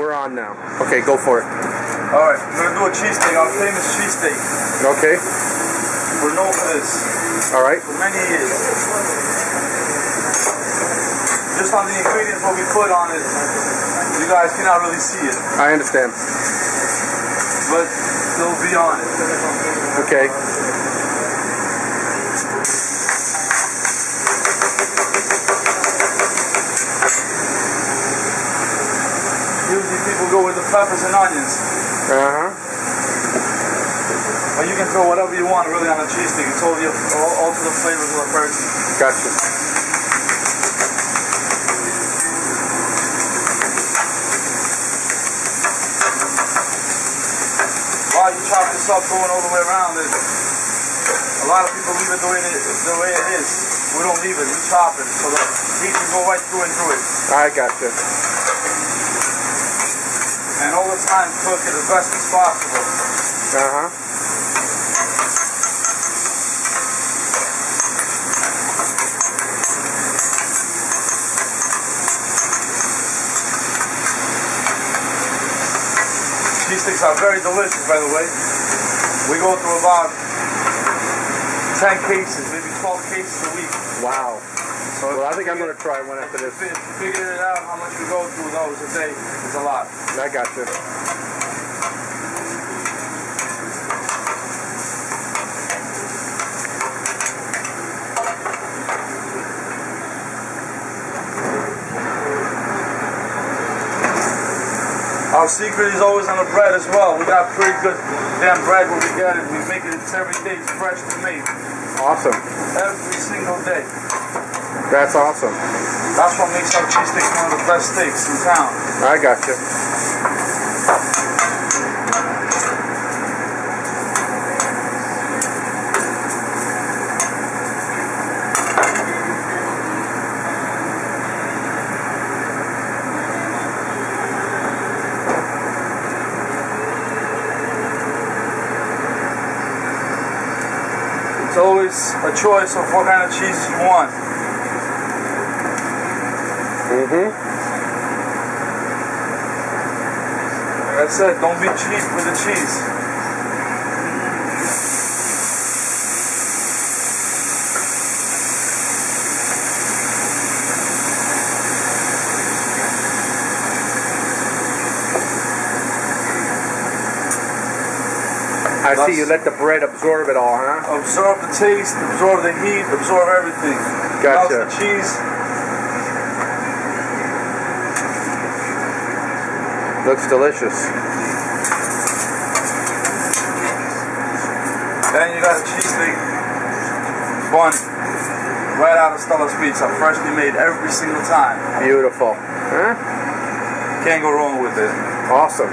We're on now. Okay, go for it. All right, we're gonna do a cheesesteak, our famous cheesesteak. Okay. We're known for this All right. for many years. Just on the ingredients, what we put on it, you guys cannot really see it, I understand. but it'll be on it. Okay. People go with the peppers and onions, Uh huh. but you can throw whatever you want really on a cheesesteak. It's all, the, all, all to the flavors of the person. Gotcha. While you chop this up going all the way around it, a lot of people leave it the way it, the way it is. We don't leave it, we chop it so the heat can go right through and through it. I gotcha. And all the time cook it as best as possible. Uh huh. Cheesesteaks are very delicious, by the way. We go through about 10 cases, maybe 12 cases a week. Wow. Well, I think I'm gonna try one after this. Figured it out how much we go through those a day is a lot. I got you. Our secret is always on the bread as well. We got pretty good damn bread when we get it. We make it every day freshly made. Awesome. Every single day. That's awesome. That's what makes our cheesesteaks one of the best steaks in town. I gotcha. It's always a choice of what kind of cheese you want. Mm-hmm. Like I said, don't be cheap with the cheese. I see you let the bread absorb it all, huh? Absorb the taste, absorb the heat, absorb everything. Melts Gotcha. the cheese. Looks delicious. Then you got a cheesesteak bun right out of Stella's Pizza, freshly made every single time. Beautiful. Huh? Can't go wrong with it. Awesome.